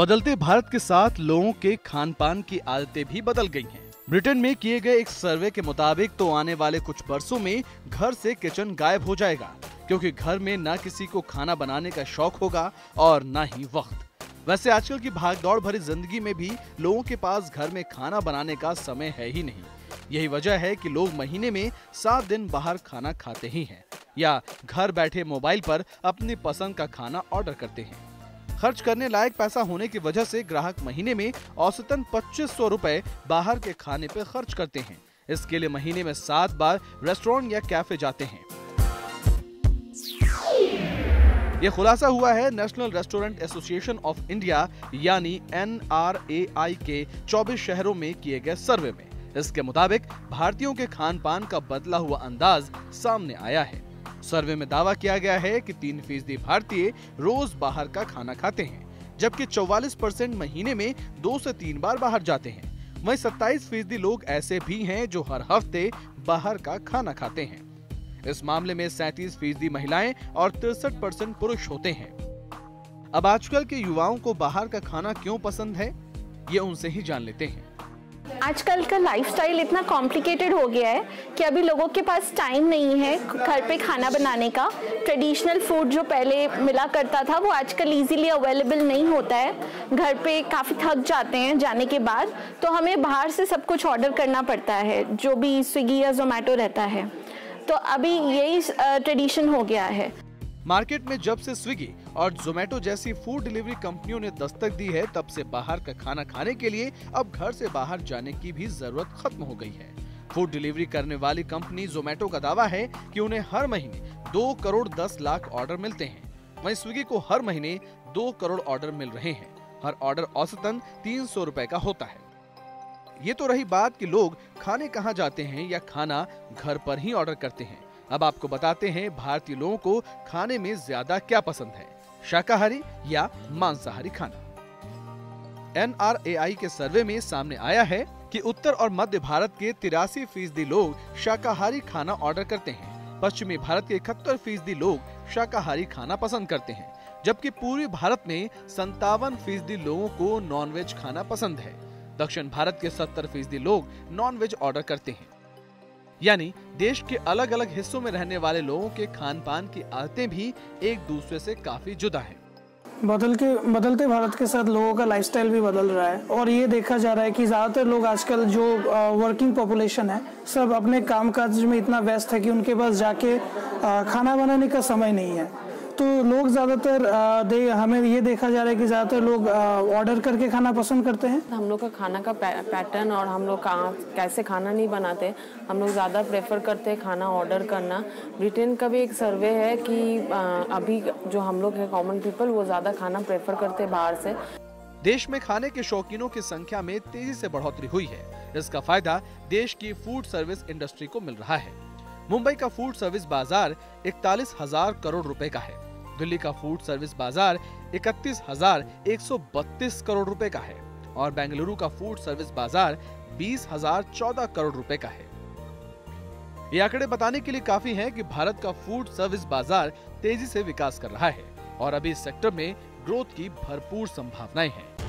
बदलते भारत के साथ लोगों के खान पान की आदतें भी बदल गई हैं। ब्रिटेन में किए गए एक सर्वे के मुताबिक तो आने वाले कुछ बरसों में घर से किचन गायब हो जाएगा, क्योंकि घर में न किसी को खाना बनाने का शौक होगा और न ही वक्त। वैसे आजकल की भागदौड़ भरी ज़िंदगी में भी लोगों के पास घर में खाना बनाने का समय है ही नहीं। यही वजह है कि लोग महीने में सात दिन बाहर खाना खाते ही हैं, या घर बैठे मोबाइल पर अपनी पसंद का खाना ऑर्डर करते हैं। खर्च करने लायक पैसा होने की वजह से ग्राहक महीने में औसतन पच्चीस सौ रूपए बाहर के खाने पर खर्च करते हैं। इसके लिए महीने में सात बार रेस्टोरेंट या कैफ़े जाते हैं। ये खुलासा हुआ है national restaurant association of India, यानी एनआरएआई के 24 शहरों में किए गए सर्वे में। इसके मुताबिक, भारतीयों के खान पान का बदला हुआ अंदाज सामने आया है। सर्वे में दावा किया गया है कि तीन फ़ीसदी भारतीय रोज बाहर का खाना खाते हैं, जबकि 44 परसेंट महीने में दो से तीन बार बाहर जाते हैं। वहीं 27 फ़ीसदी लोग ऐसे भी हैं जो हर हफ़्ते बाहर का खाना खाते हैं। इस मामले में सैतीस फ़ीसदी महिलाएँ और तिरसठ परसेंट पुरुष होते हैं। अब आजकल के युवाओं को बाहर का खाना क्यों पसंद है? ये उनसे ही जान लेते हैं। आजकल का लाइफस्टाइल इतना कॉम्प्लिकेटेड हो गया है कि अभी लोगों के पास टाइम नहीं है घर पे खाना बनाने का। ट्रेडिशनल फ़ूड जो पहले मिला करता था, वो आजकल इजीली अवेलेबल नहीं होता है। घर पे काफ़ी थक जाते हैं जाने के बाद तो हमें बाहर से सब कुछ ऑर्डर करना पड़ता है, जो भी स्विगी या जोमेटो रहता है। तो अभी यही ट्रेडिशन हो गया है। मार्केट में जब से स्विगी और जोमेटो जैसी फ़ूड डिलीवरी कंपनियों ने दस्तक दी है, तब से बाहर का खाना खाने के लिए अब घर से बाहर जाने की भी ज़रूरत खत्म हो गई है। फ़ूड डिलीवरी करने वाली कंपनी जोमेटो का दावा है कि उन्हें हर महीने दो करोड़ दस लाख ऑर्डर मिलते हैं। वहीं स्विगी को हर महीने दो करोड़ ऑर्डर मिल रहे हैं। हर ऑर्डर औसतन तीन सौ रूपए का होता है। ये तो रही बात कि लोग खाने कहाँ जाते हैं या खाना घर पर ही ऑर्डर करते हैं। अब आपको बताते हैं भारतीय लोगों को खाने में ज़्यादा क्या पसंद है, शाकाहारी या मांसाहारी खाना। एनआरएआई के सर्वे में सामने आया है कि उत्तर और मध्य भारत के तिरासी फ़ीसदी लोग शाकाहारी खाना ऑर्डर करते हैं। पश्चिमी भारत के इकहत्तर फ़ीसदी लोग शाकाहारी खाना पसंद करते हैं, जबकि पूर्वी भारत में संतावन फ़ीसदी लोगों को नॉनवेज खाना पसंद है। दक्षिण भारत के सत्तर फ़ीसदी लोग नॉनवेज ऑर्डर करते हैं। यानी देश के अलग अलग हिस्सों में रहने वाले लोगों के खान पान की आदतें भी एक दूसरे से काफ़ी जुदा है। बदल के, बदलते भारत के साथ लोगों का लाइफस्टाइल भी बदल रहा है और ये देखा जा रहा है कि ज़्यादातर लोग आजकल जो वर्किंग पॉपुलेशन है, सब अपने कामकाज में इतना व्यस्त है कि उनके पास जाके खाना बनाने का समय नहीं है। तो लोग ज़्यादातर दे हमें ये देखा जा रहा है कि ज़्यादातर लोग ऑर्डर करके खाना पसंद करते हैं। हम लोग का खाना का पैटर्न और हम लोग कैसे खाना नहीं बनाते हम लोग ज़्यादा प्रेफर करते हैं खाना ऑर्डर करना। ब्रिटेन का भी एक सर्वे है कि अभी जो हम लोग हैं कॉमन पीपल वो ज़्यादा खाना प्रेफर करते हैं बाहर से। देश में खाने के शौकीनों की संख्या में तेज़ी से बढ़ोतरी हुई है। इसका फ़ायदा देश की फ़ूड सर्विस इंडस्ट्री को मिल रहा है। मुंबई का फ़ूड सर्विस बाज़ार इकतालीस हज़ार करोड़ रुपए का है। दिल्ली का फ़ूड सर्विस बाज़ार इकतीस हज़ार एक सौ बत्तीस करोड़ रुपए का है और बेंगलुरु का फ़ूड सर्विस बाज़ार बीस हज़ार चौदह करोड़ रुपए का है। ये आंकड़े बताने के लिए काफ़ी हैं कि भारत का फ़ूड सर्विस बाज़ार तेज़ी से विकास कर रहा है और अभी इस सेक्टर में ग्रोथ की भरपूर संभावनाएँ हैं।